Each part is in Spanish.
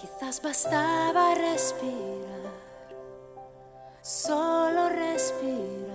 Quizás bastaba respirar, solo respirar.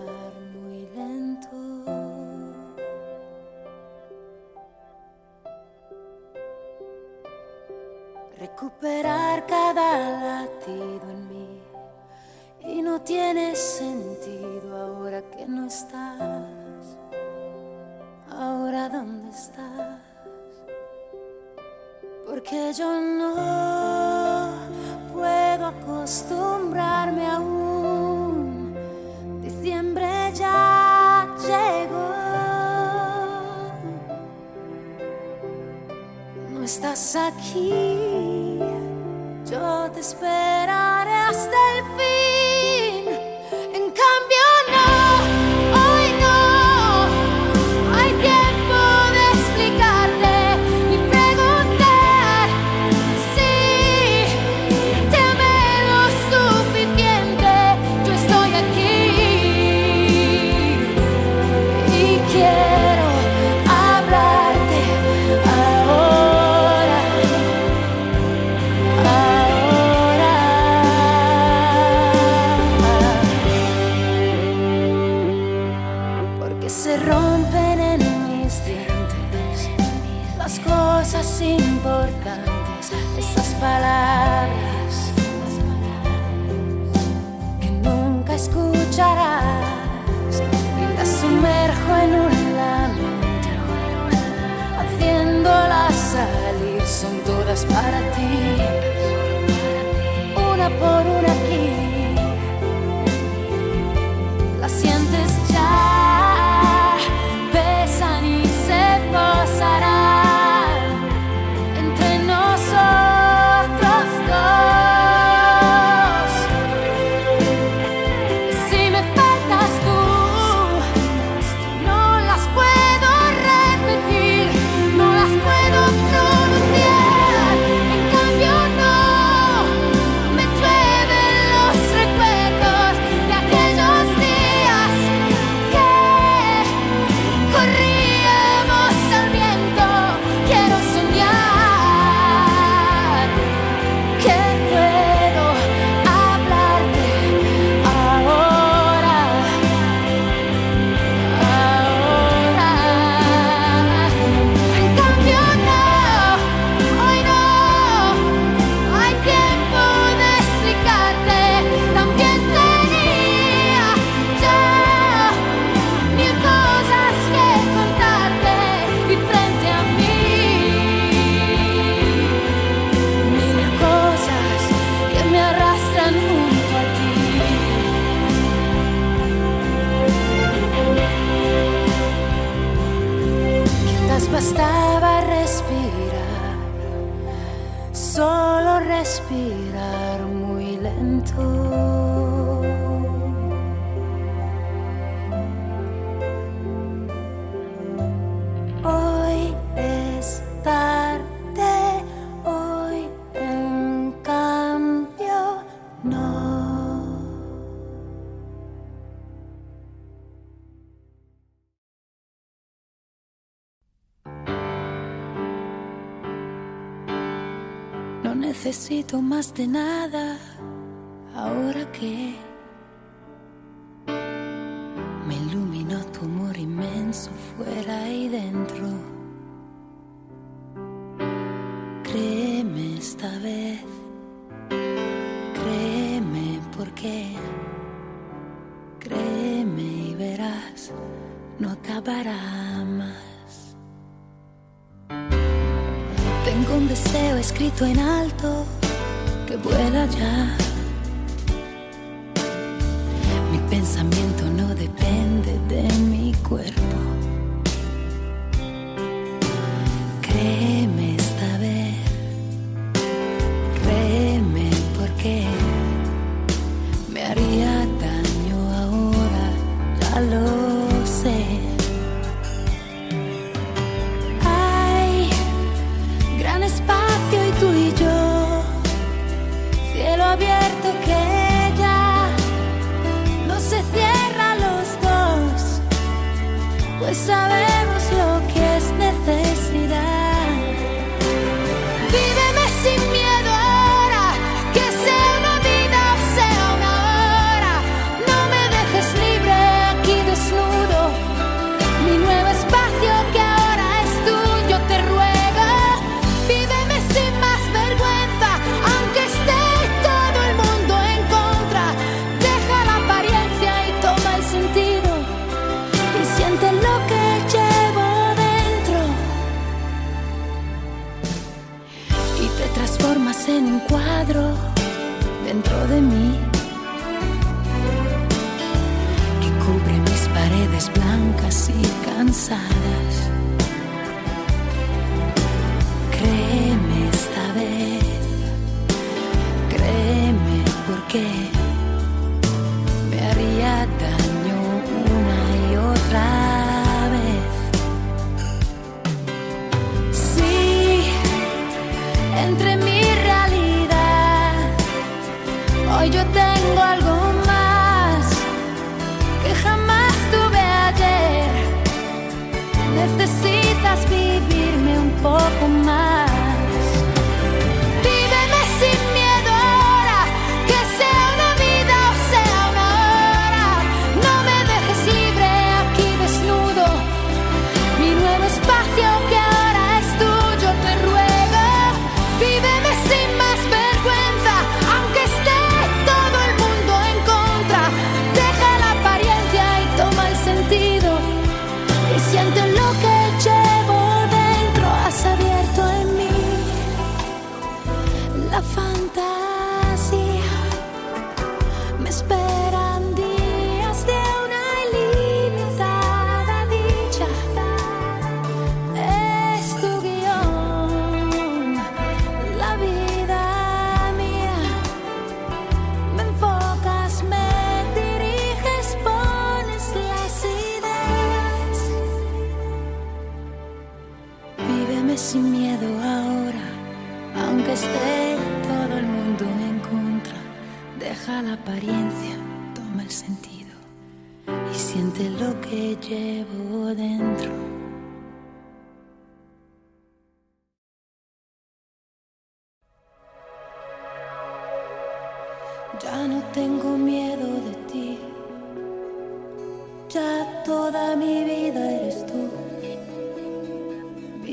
más de nada. Ahora que me iluminó tu amor inmenso fuera y dentro. Créeme esta vez, créeme porque, créeme y verás, no acabará más. Tengo un deseo escrito en alto vuela ya.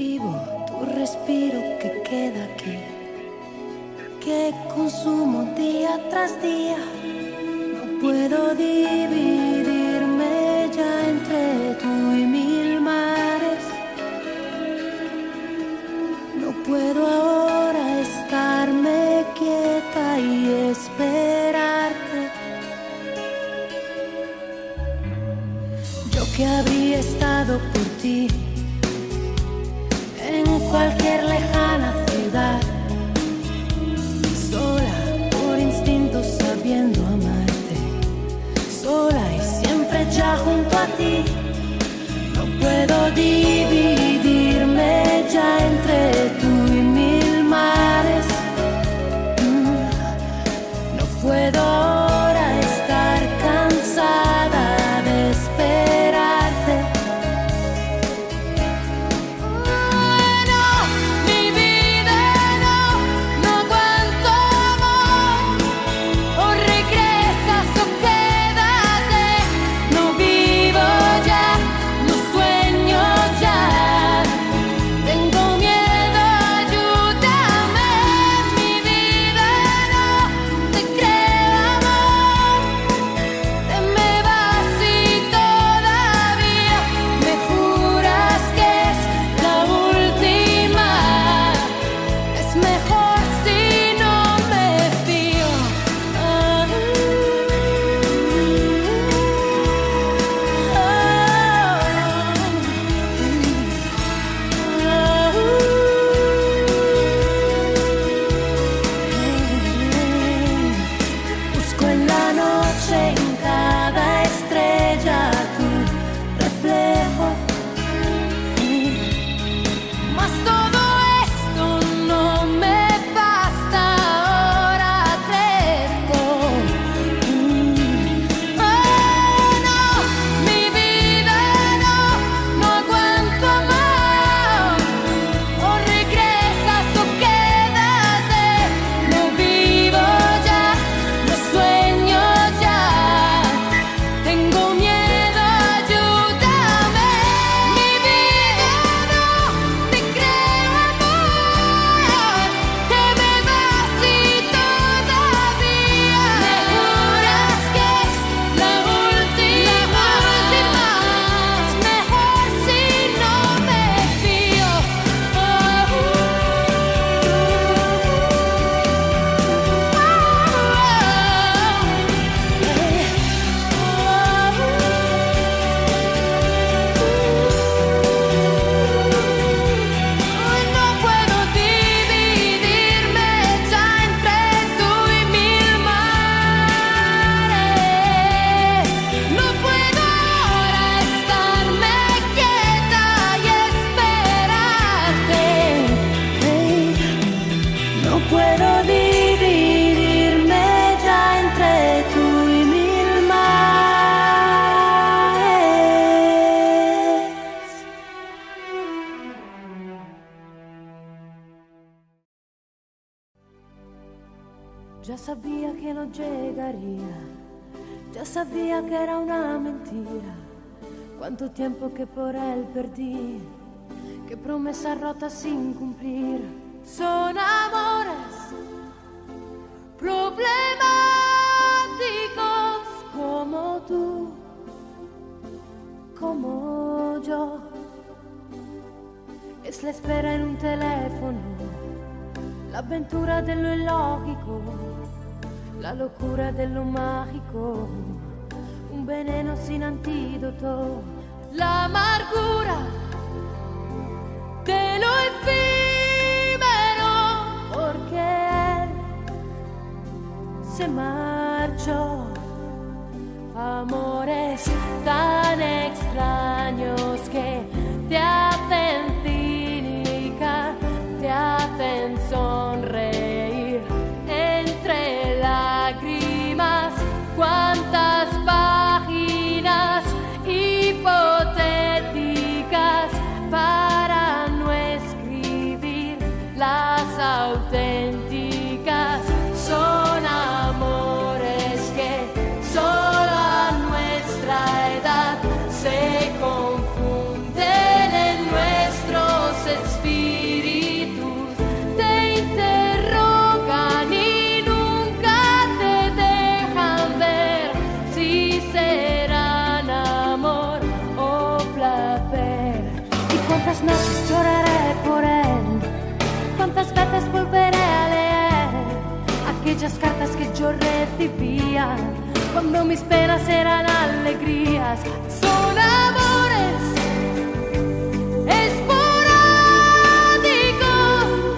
vivo, tu respiro que queda aquí, que consumo día tras día, no puedo vivir. junto a tiempo que por él perdí, qué promesas rotas sin cumplir. Son amores problemáticos como tú, como yo. Es la espera en un teléfono, la aventura de ilógico la locura de lo mágico, un veneno sin antídoto, la amargura de lo efímero, porque se marchó. Amores tan extraños que te cuántas noches lloraré por él? ¿Cuántas veces volveré a leer aquellas cartas que yo recibía cuando mis penas eran alegrías? Son amores esporádicos,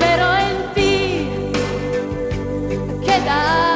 pero en ti quedarán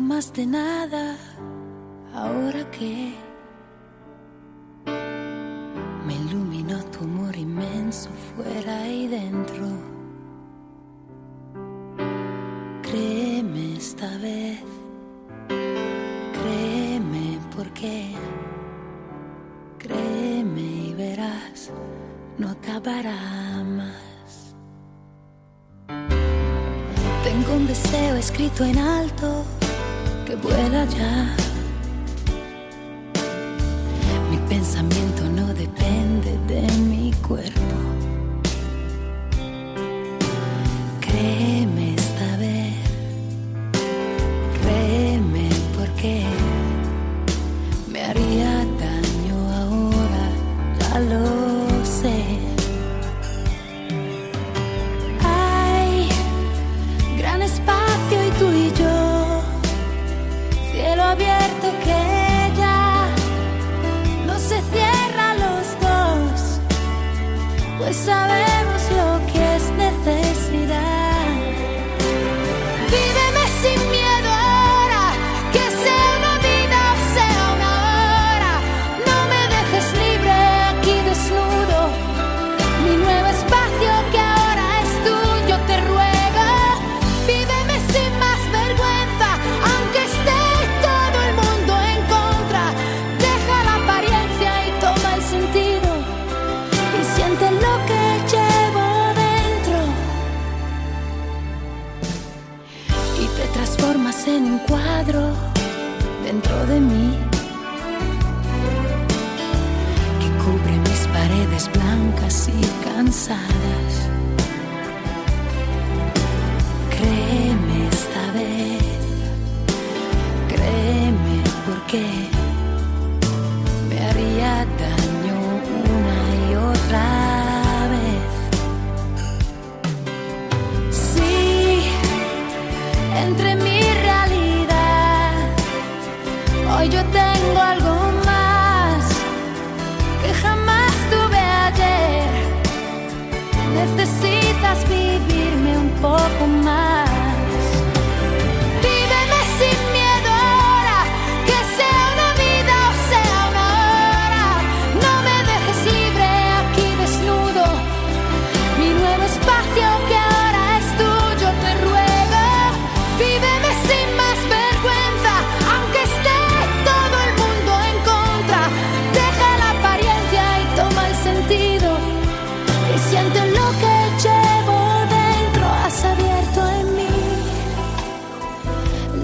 más de nada ahora que me iluminó tu amor inmenso fuera y dentro. Créeme esta vez, créeme porque créeme y verás, no acabará más. Tengo un deseo escrito en alto que vuela ya. Mi pensamiento no depende de mi cuerpo. en un cuadro dentro de mí que cubre mis paredes blancas y cansadas. Créeme esta vez, créeme porque me haría daño una y otra pouco mais.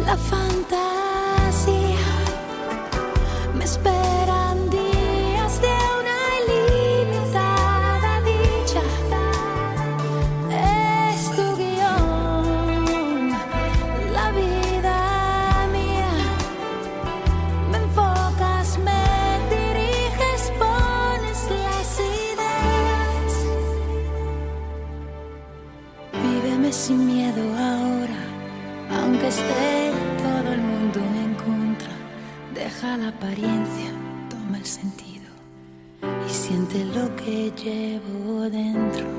la fantasía me espera. apariencia, toma el sentido y siente lo que llevo dentro.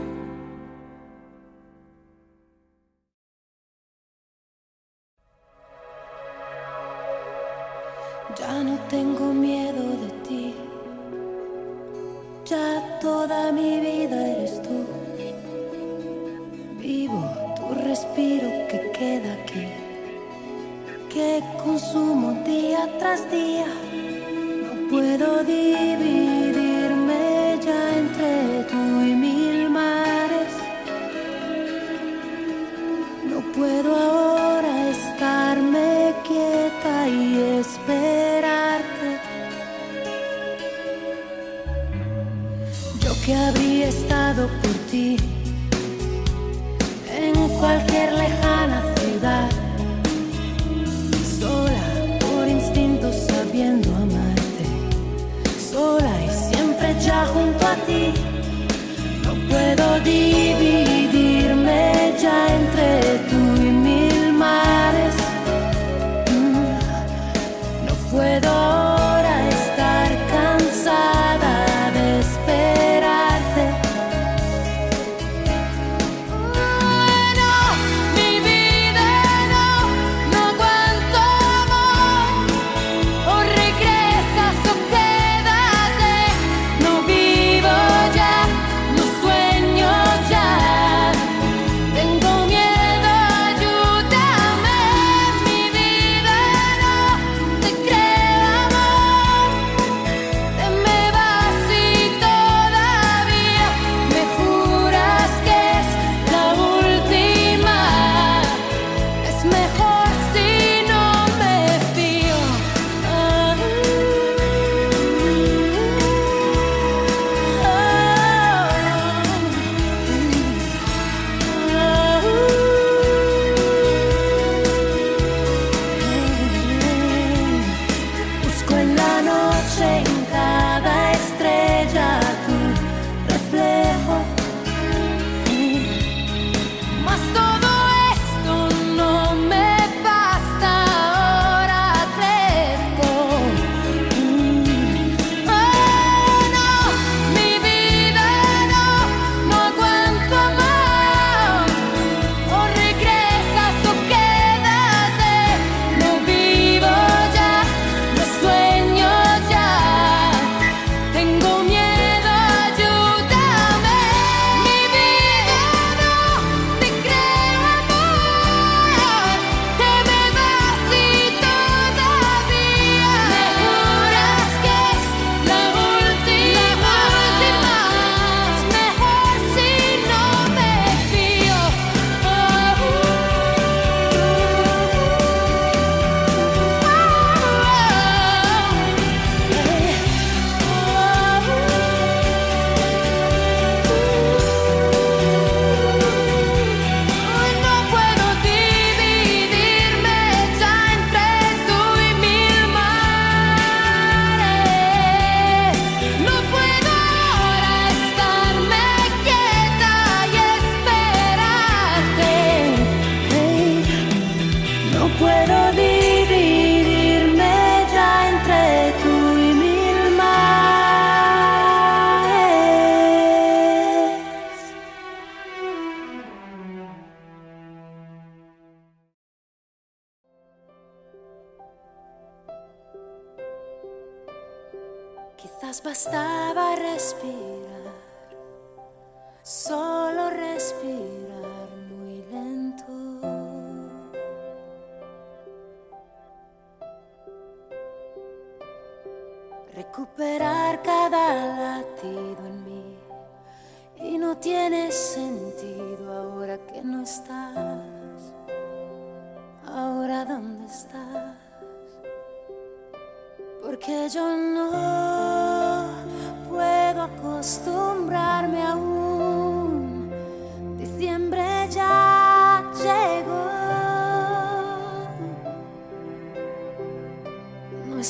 que habría estado por ti en cualquier lejana ciudad, sola por instinto sabiendo amarte, sola y siempre ya junto a ti. No puedo dividirme ya entre ti.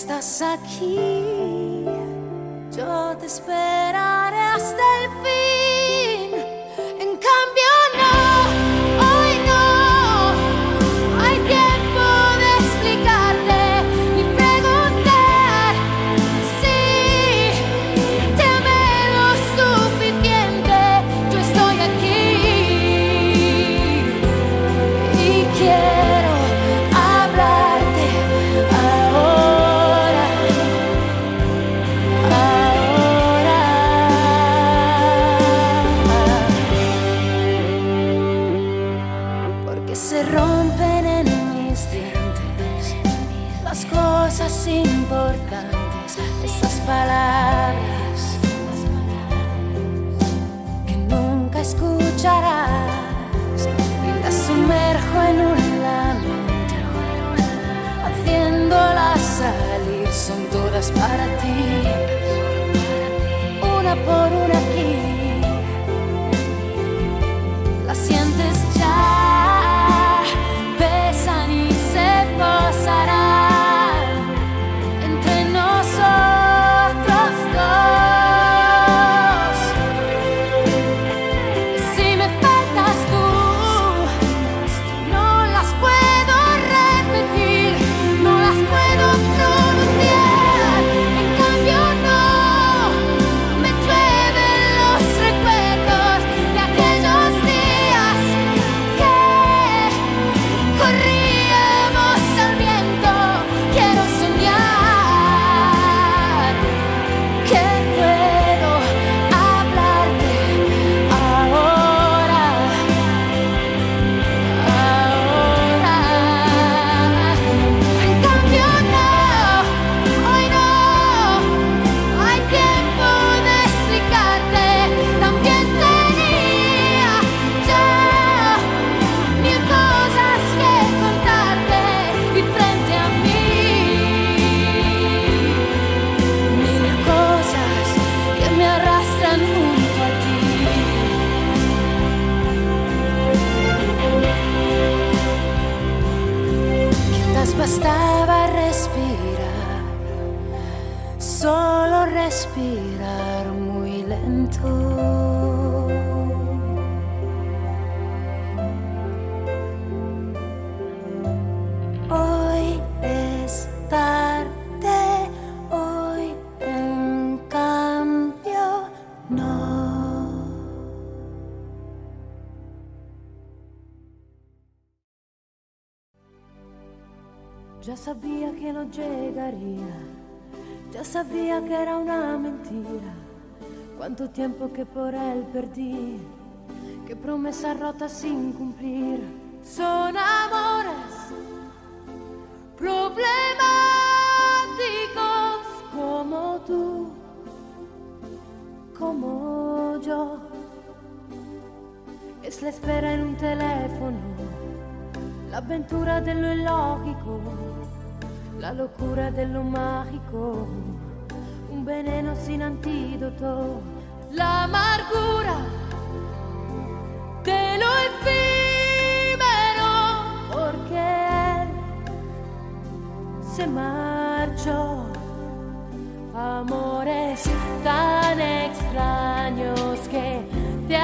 estás aquí, yo te esperaré hasta el bastaba respirar, solo respirar muy lento. sabía que no llegaría, ya sabía que era una mentira. Cuánto tiempo que por él perdí, qué promesas rotas sin cumplir. Son amores problemáticos como tú, como yo. Es la espera en un teléfono, la aventura de lo ilógico la locura de lo mágico, un veneno sin antídoto, la amargura de lo efímero, porque él se marchó. Amores tan extraños que te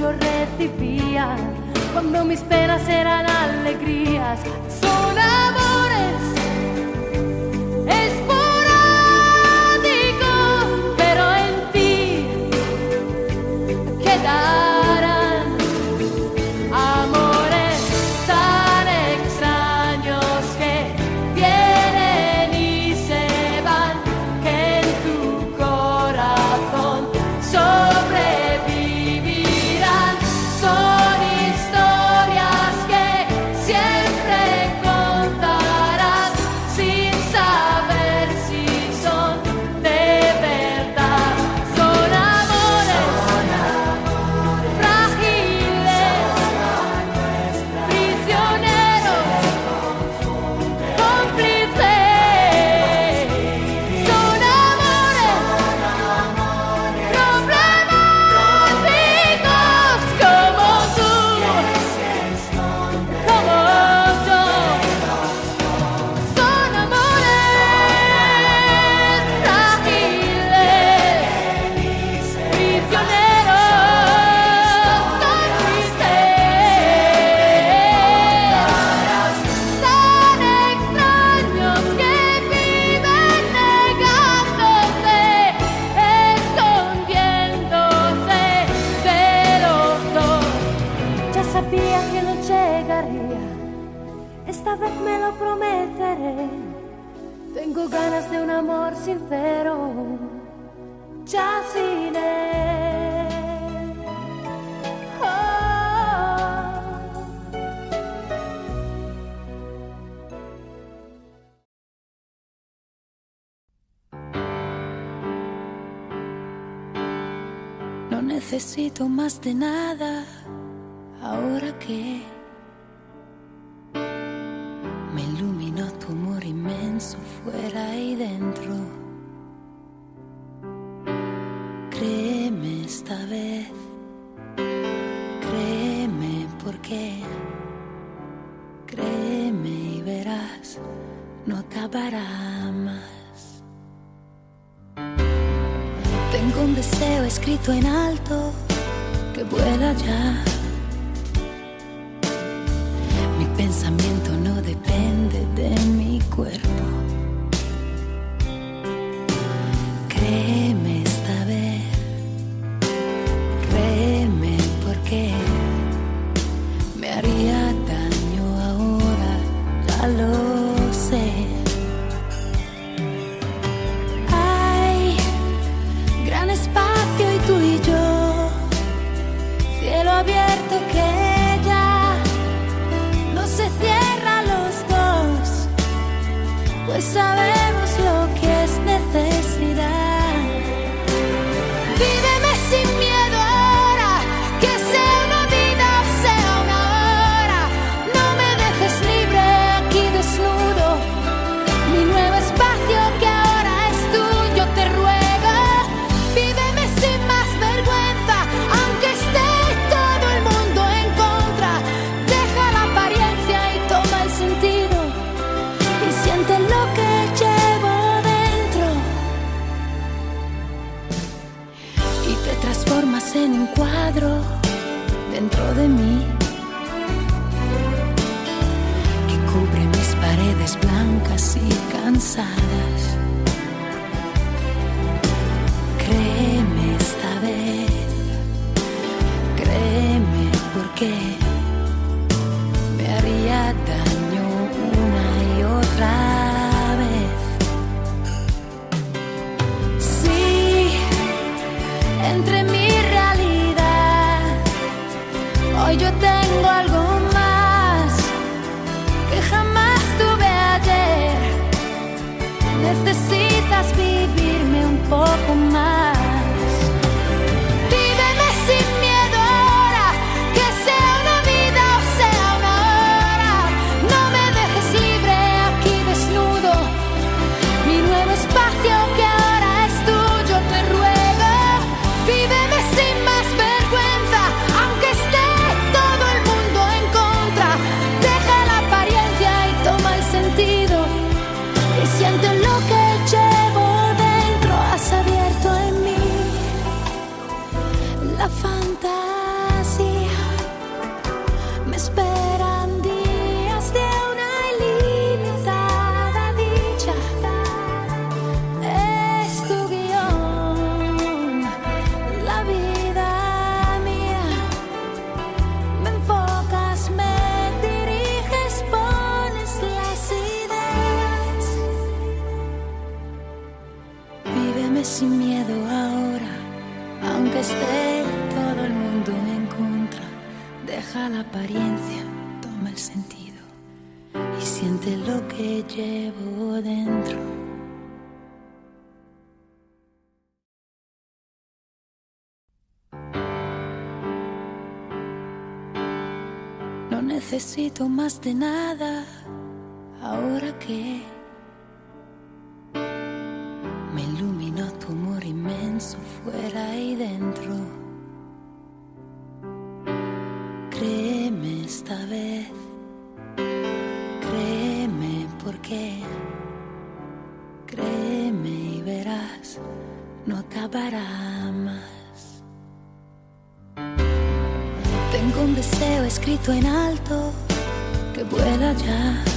yo recibía, cuando mis penas eran alegrías, Tengo ganas de un amor sincero, ya sin él. Oh. No necesito más de nada, ahora que grito en alto que vuela ya. get. llevo dentro. No necesito más de nada, ahora que en alto que vuela ya.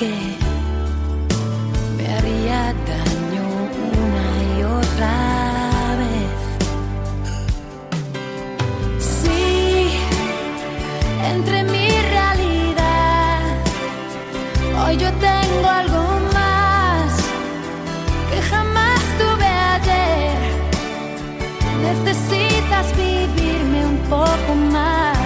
que me haría daño una y otra vez. Sí, entre mi realidad, hoy yo tengo algo más que jamás tuve ayer. Necesitas vivirme un poco más.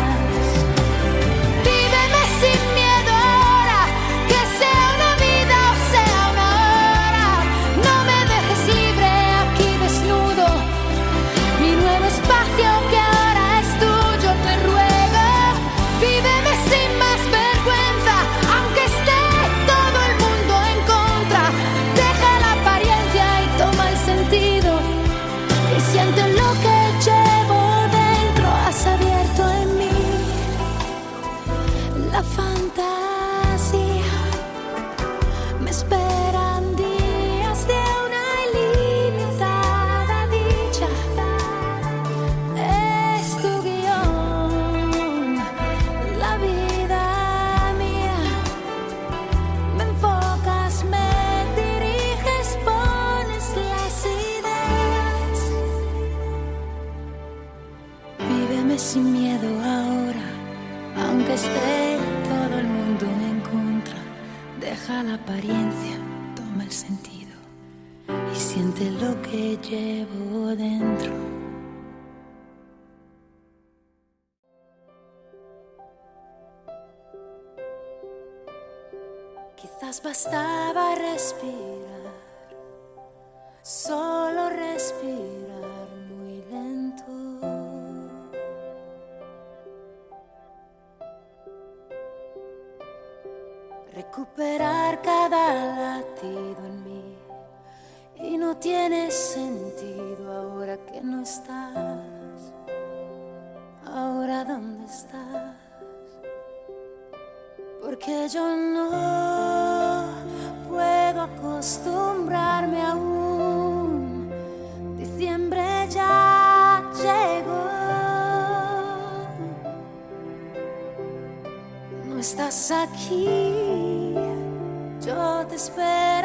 sentido y siente lo que llevo dentro. Quizás bastaba respirar, solo respirar cada latido en mí y no tiene sentido ahora que no estás. Ahora dónde estás? Porque yo no puedo acostumbrarme aún. Diciembre ya llegó. No estás aquí te espera.